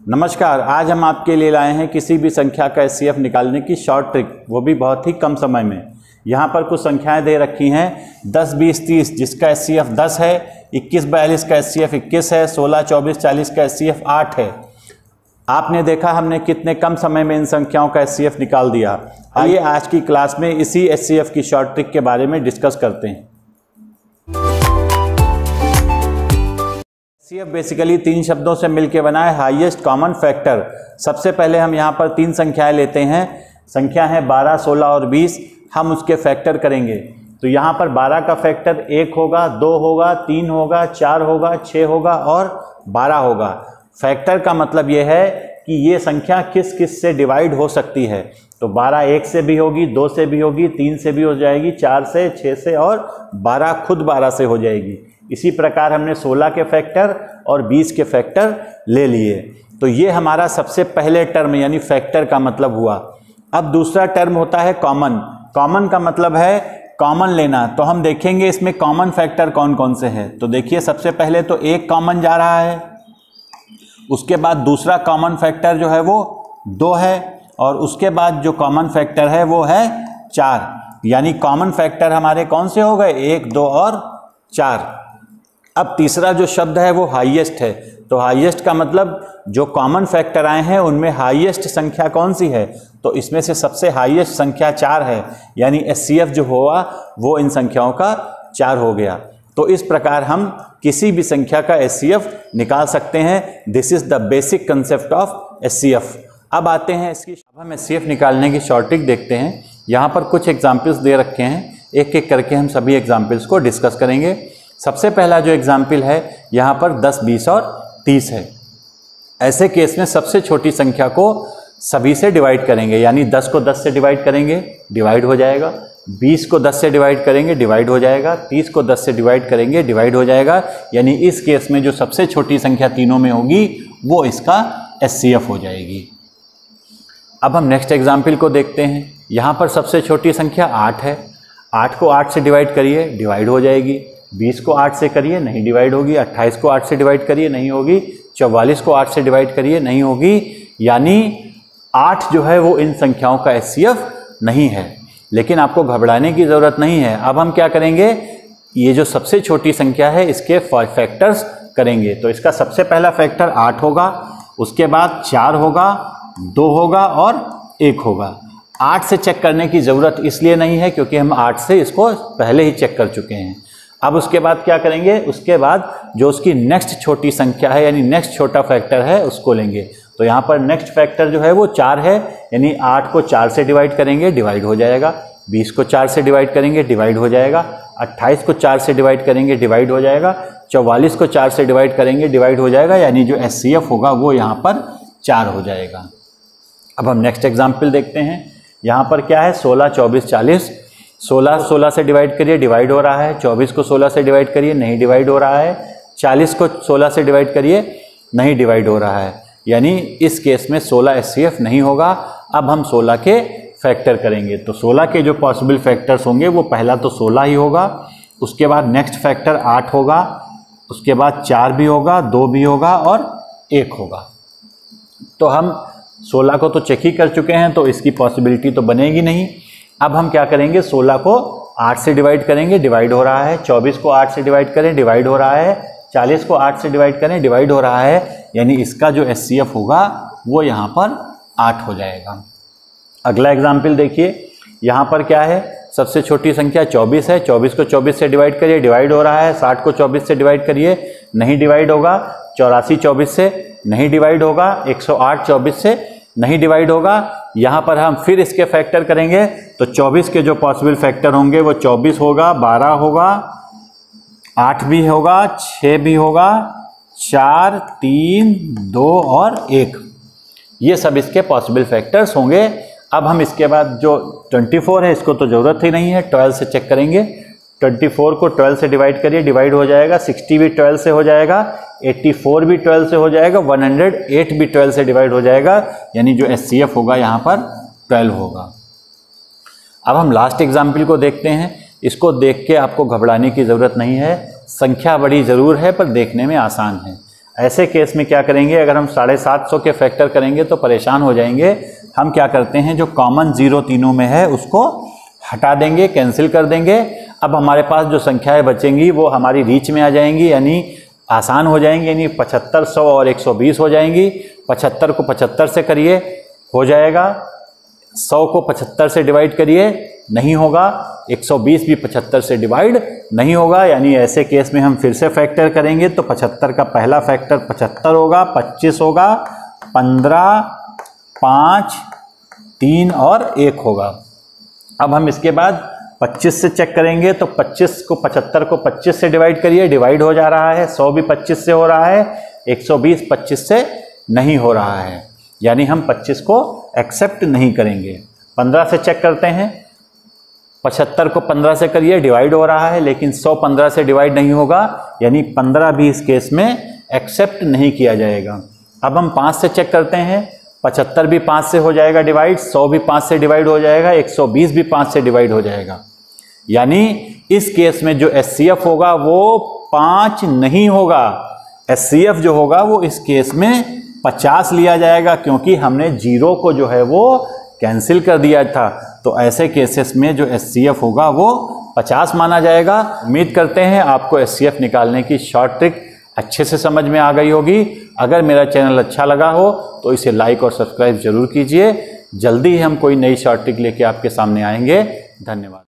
नमस्कार आज हम आपके लिए लाए हैं किसी भी संख्या का एस निकालने की शॉर्ट ट्रिक वो भी बहुत ही कम समय में। यहाँ पर कुछ संख्याएँ दे रखी हैं 10, 20, 30 जिसका एस सी 10 है 21, 42 का एस सी 21 है 16, 24, 40 का एस सी 8 है। आपने देखा हमने कितने कम समय में इन संख्याओं का एस निकाल दिया। आइए आज की क्लास में इसी एस की शॉर्ट ट्रिक के बारे में डिस्कस करते हैं। सी एफ़ बेसिकली तीन शब्दों से मिलकर बना है हाईएस्ट कॉमन फैक्टर सबसे पहले हम यहाँ पर तीन संख्याएँ लेते हैं। संख्या है 12, 16 और 20 हम उसके फैक्टर करेंगे। तो यहाँ पर 12 का फैक्टर एक होगा दो होगा तीन होगा चार होगा छः होगा और 12 होगा। फैक्टर का मतलब ये है कि ये संख्या किस किस से डिवाइड हो सकती है। तो 12 एक से भी होगी दो से भी होगी तीन से भी हो जाएगी चार से छः से और 12 खुद 12 से हो जाएगी। इसी प्रकार हमने 16 के फैक्टर और 20 के फैक्टर ले लिए। तो ये हमारा सबसे पहले टर्म, यानी फैक्टर का मतलब हुआ। अब दूसरा टर्म होता है कॉमन। कॉमन का मतलब है कॉमन लेना। तो हम देखेंगे इसमें कॉमन फैक्टर कौन कौन से हैं। तो देखिए, सबसे पहले तो एक कॉमन जा रहा है, उसके बाद दूसरा कॉमन फैक्टर जो है वो दो है, और उसके बाद जो कॉमन फैक्टर है वो है चार। यानी कॉमन फैक्टर हमारे कौन से हो गए? एक, दो और चार। अब तीसरा जो शब्द है, वो हाईएस्ट है। तो हाईएस्ट का मतलब जो कॉमन फैक्टर आए हैं, उनमें हाईएस्ट संख्या कौन सी है? तो इसमें से सबसे हाईएस्ट संख्या चार है। यानी एससीएफ जो हुआ, वो इन संख्याओं का चार हो गया। तो इस प्रकार हम किसी भी संख्या का एससीएफ निकाल सकते हैं। This is the basic concept of SCF अब आते हैं इसकी अब हम एससीएफ निकालने की शॉर्टिक देखते हैं। यहाँ पर कुछ एग्जाम्पल्स दे रखे हैं। एक एक करके हम सभी एग्जाम्पल्स को डिस्कस करेंगे। सबसे पहला जो एग्ज़ाम्पल है यहाँ पर 10, 20 और 30 है। ऐसे केस में सबसे छोटी संख्या को सभी से डिवाइड करेंगे यानी 10 को 10 से डिवाइड करेंगे डिवाइड हो जाएगा। 20 को 10 से डिवाइड करेंगे डिवाइड हो जाएगा। 30 को 10 से डिवाइड करेंगे डिवाइड हो जाएगा। यानी इस केस में जो सबसे छोटी संख्या तीनों में होगी वो इसका एस हो जाएगी। अब हम नेक्स्ट एग्ज़ाम्पल को देखते हैं। यहाँ पर सबसे छोटी संख्या आठ है। आठ को आठ से डिवाइड करिए डिवाइड हो जाएगी। बीस को आठ से करिए, नहीं डिवाइड होगी, अट्ठाईस को आठ से डिवाइड करिए, नहीं होगी, चौवालीस को आठ से डिवाइड करिए, नहीं होगी, यानी आठ जो है वो इन संख्याओं का एस नहीं है। लेकिन आपको घबराने की ज़रूरत नहीं है। अब हम क्या करेंगे? ये जो सबसे छोटी संख्या है, इसके फैक्टर्स करेंगे। तो इसका सबसे पहला फैक्टर आठ होगा, उसके बाद चार होगा, दो होगा और एक होगा। आठ से चेक करने की ज़रूरत इसलिए नहीं है, क्योंकि हम आठ से इसको पहले ही चेक कर चुके हैं। अब उसके बाद क्या करेंगे? उसके बाद जो उसकी नेक्स्ट छोटी संख्या है, यानी नेक्स्ट छोटा फैक्टर है, उसको लेंगे। तो यहाँ पर नेक्स्ट फैक्टर जो है, वो चार है, यानी आठ को चार से डिवाइड करेंगे डिवाइड हो जाएगा। बीस को चार से डिवाइड करेंगे डिवाइड हो जाएगा। अट्ठाईस को चार से डिवाइड करेंगे डिवाइड हो जाएगा। चौवालीस को चार से डिवाइड करेंगे डिवाइड हो जाएगा। यानी जो एससीएफ होगा, वो यहाँ पर चार हो जाएगा। अब हम नेक्स्ट एग्ज़ाम्पल देखते हैं। यहाँ पर क्या है? सोलह, चौबीस, चालीस। सोलह सोलह से डिवाइड करिए डिवाइड हो रहा है। चौबीस को सोलह से डिवाइड करिए, नहीं डिवाइड हो रहा है। चालीस को सोलह से डिवाइड करिए, नहीं डिवाइड हो रहा है। यानी इस केस में सोलह एस नहीं होगा। अब हम सोलह के फैक्टर करेंगे। तो सोलह के जो पॉसिबल फैक्टर्स होंगे, वो पहला तो सोलह ही होगा। उसके बाद नेक्स्ट फैक्टर आठ होगा। उसके बाद चार भी होगा, दो भी होगा और एक होगा। तो हम सोलह को तो चेक ही कर चुके हैं तो इसकी पॉसिबिलिटी तो बनेगी नहीं। अब हम क्या करेंगे? 16 को 8 से डिवाइड करेंगे डिवाइड हो रहा है। 24 को 8 से डिवाइड करें डिवाइड हो रहा है। 40 को 8 से डिवाइड करें डिवाइड हो रहा है। यानी इसका जो एस होगा, वो यहाँ पर आठ हो जाएगा। अगला एग्ज़ाम्पल देखिए। यहाँ पर क्या है? सबसे छोटी संख्या 24 है। 24 को 24 से डिवाइड करिए डिवाइड हो रहा है। 60 को 24 से डिवाइड करिए, नहीं डिवाइड होगा। चौरासी 24 से नहीं डिवाइड होगा। 108 24 से नहीं डिवाइड होगा। यहाँ पर हम फिर इसके फैक्टर करेंगे तो 24 के जो पॉसिबल फैक्टर होंगे, वो 24 होगा 12 होगा 8 भी होगा 6 भी होगा, चार, तीन, दो और 1 ये सब इसके पॉसिबल फैक्टर्स होंगे। अब हम इसके बाद जो 24 है, इसको तो ज़रूरत ही नहीं है 12 से चेक करेंगे। 24 को 12 से डिवाइड करिए, डिवाइड हो जाएगा 60 भी 12 से हो जाएगा 84 भी 12 से हो जाएगा 108 भी 12 से डिवाइड हो जाएगा, यानी जो एस होगा यहाँ पर 12 होगा। अब हम लास्ट एग्ज़ाम्पल को देखते हैं। इसको देख के आपको घबराने की ज़रूरत नहीं है। संख्या बड़ी ज़रूर है, पर देखने में आसान है। ऐसे केस में क्या करेंगे? अगर हम साढ़े सात सौ के फैक्टर करेंगे तो परेशान हो जाएँगे। हम क्या करते हैं? जो कॉमन ज़ीरो तीनों में है, उसको हटा देंगे कैंसिल कर देंगे। अब हमारे पास जो संख्याएँ बचेंगी, वो हमारी रीच में आ जाएँगी, यानी आसान हो जाएँगी, यानी पचहत्तर सौ और एक सौ बीस हो जाएँगी। पचहत्तर को पचहत्तर से करिए, हो जाएगा। सौ को पचहत्तर से डिवाइड करिए, नहीं होगा। 120 भी 75 से डिवाइड नहीं होगा, यानी ऐसे केस में हम फिर से फैक्टर करेंगे तो 75 का पहला फैक्टर 75 होगा 25 होगा 15 पाँच, तीन और एक होगा। अब हम इसके बाद 25 से चेक करेंगे तो 25 को 75 को 25 से डिवाइड करिए डिवाइड हो जा रहा है 100 भी 25 से हो रहा है 120 25 से नहीं हो रहा है। यानी हम 25 को एक्सेप्ट नहीं करेंगे। 15 से चेक करते हैं, पचहत्तर को पंद्रह से करिए डिवाइड हो रहा है, लेकिन सौ पंद्रह से डिवाइड नहीं होगा, यानी पंद्रह भी इस केस में एक्सेप्ट नहीं किया जाएगा। अब हम पाँच से चेक करते हैं पचहत्तर भी पाँच से हो जाएगा डिवाइड, सौ भी पाँच से डिवाइड हो जाएगा, एक सौ बीस भी पाँच से डिवाइड हो जाएगा। यानी इस केस में जो एस होगा, वो पाँच नहीं होगा। एस जो होगा, वो इस केस में पचास लिया जाएगा, क्योंकि हमने ज़ीरो को जो है वो कैंसिल कर दिया था। तो ऐसे केसेस में जो एस होगा, वो 50 माना जाएगा। उम्मीद करते हैं आपको एस निकालने की शॉर्ट ट्रिक अच्छे से समझ में आ गई होगी। अगर मेरा चैनल अच्छा लगा हो तो इसे लाइक और सब्सक्राइब ज़रूर कीजिए। जल्दी ही हम कोई नई शॉर्ट ट्रिक लेके आपके सामने आएँगे। धन्यवाद।